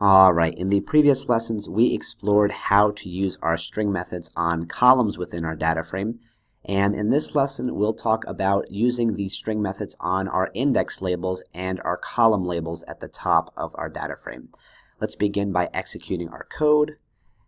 Alright, in the previous lessons we explored how to use our string methods on columns within our data frame. And in this lesson we'll talk about using these string methods on our index labels and our column labels at the top of our data frame. Let's begin by executing our code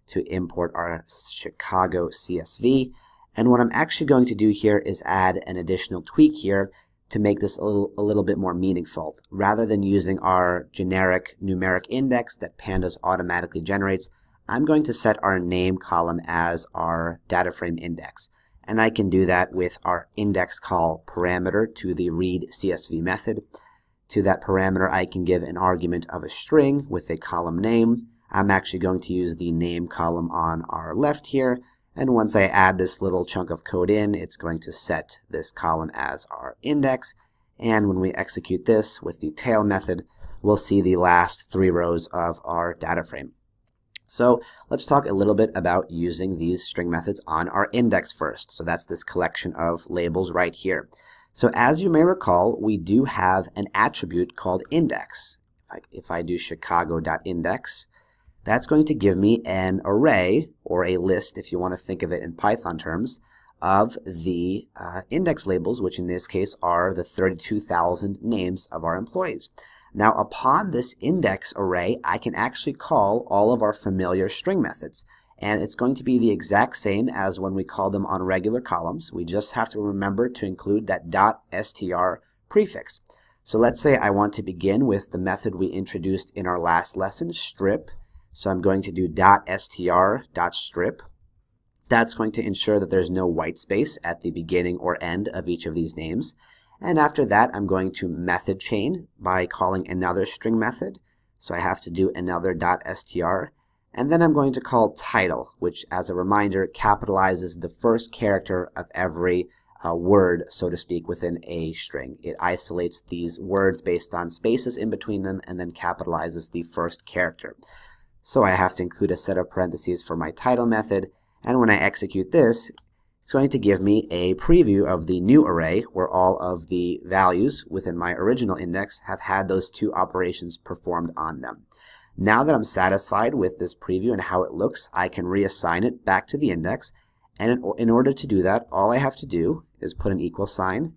to import our Chicago CSV. And what I'm actually going to do here is add an additional tweak here to make this a little, a little bit more meaningful. Rather than using our generic numeric index that Pandas automatically generates, I'm going to set our name column as our data frame index. And I can do that with our index_col parameter to the read CSV method. To that parameter, I can give an argument of a string with a column name. I'm actually going to use the name column on our left here and once I add this little chunk of code in, it's going to set this column as our index. And when we execute this with the tail method, we'll see the last three rows of our data frame. So let's talk a little bit about using these string methods on our index first. So that's this collection of labels right here. So as you may recall, we do have an attribute called index. If I, if I do chicago.index, that's going to give me an array, or a list if you want to think of it in Python terms, of the uh, index labels, which in this case are the 32,000 names of our employees. Now upon this index array, I can actually call all of our familiar string methods. And it's going to be the exact same as when we call them on regular columns. We just have to remember to include that .str prefix. So let's say I want to begin with the method we introduced in our last lesson, strip, so I'm going to do .str.strip. That's going to ensure that there's no white space at the beginning or end of each of these names. And after that, I'm going to method chain by calling another string method. So I have to do another .str. And then I'm going to call title, which as a reminder capitalizes the first character of every uh, word, so to speak, within a string. It isolates these words based on spaces in between them and then capitalizes the first character. So I have to include a set of parentheses for my title method. And when I execute this, it's going to give me a preview of the new array where all of the values within my original index have had those two operations performed on them. Now that I'm satisfied with this preview and how it looks, I can reassign it back to the index. And in, order to do that, all I have to do is put an equal sign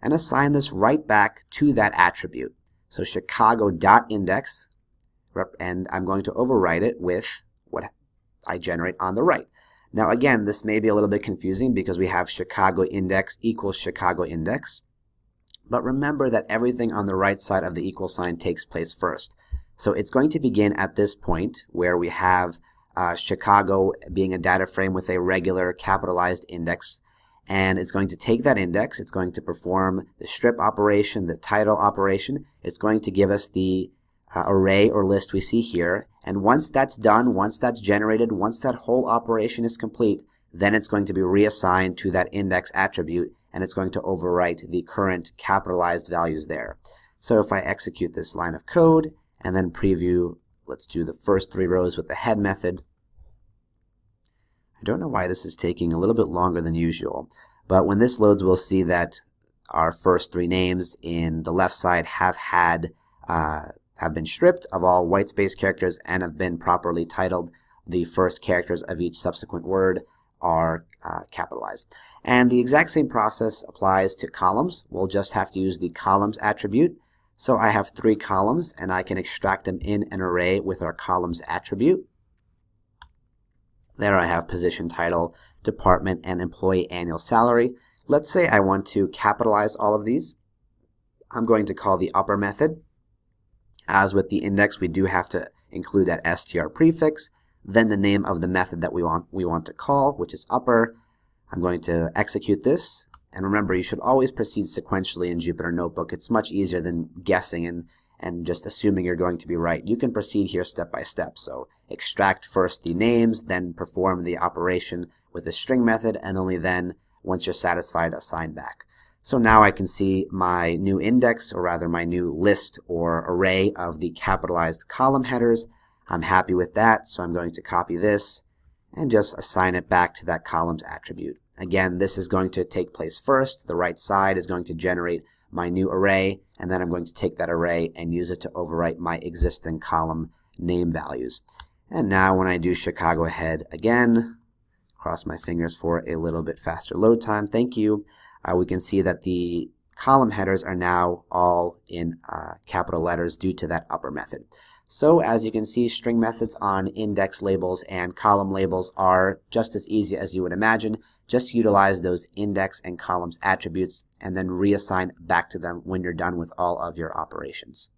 and assign this right back to that attribute. So chicago.index and I'm going to overwrite it with what I generate on the right. Now again, this may be a little bit confusing because we have Chicago index equals Chicago index. But remember that everything on the right side of the equal sign takes place first. So it's going to begin at this point where we have uh, Chicago being a data frame with a regular capitalized index. And it's going to take that index, it's going to perform the strip operation, the title operation. It's going to give us the uh, array or list we see here. And once that's done, once that's generated, once that whole operation is complete, then it's going to be reassigned to that index attribute and it's going to overwrite the current capitalized values there. So if I execute this line of code and then preview, let's do the first three rows with the head method. I don't know why this is taking a little bit longer than usual, but when this loads, we'll see that our first three names in the left side have had uh, have been stripped of all white space characters and have been properly titled. The first characters of each subsequent word are uh, capitalized. And the exact same process applies to columns. We'll just have to use the columns attribute. So I have three columns and I can extract them in an array with our columns attribute. There I have position title, department, and employee annual salary. Let's say I want to capitalize all of these. I'm going to call the upper method as with the index, we do have to include that str prefix, then the name of the method that we want, we want to call, which is upper. I'm going to execute this. And remember, you should always proceed sequentially in Jupyter Notebook. It's much easier than guessing and, and just assuming you're going to be right. You can proceed here step by step. So extract first the names, then perform the operation with the string method, and only then, once you're satisfied, assign back. So now I can see my new index, or rather my new list or array of the capitalized column headers. I'm happy with that, so I'm going to copy this and just assign it back to that columns attribute. Again, this is going to take place first. The right side is going to generate my new array, and then I'm going to take that array and use it to overwrite my existing column name values. And now when I do Chicago ahead again, cross my fingers for a little bit faster load time, thank you, uh, we can see that the column headers are now all in uh, capital letters due to that upper method. So as you can see, string methods on index labels and column labels are just as easy as you would imagine. Just utilize those index and columns attributes and then reassign back to them when you're done with all of your operations.